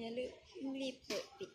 อย่าลืมรีบเปิดปิด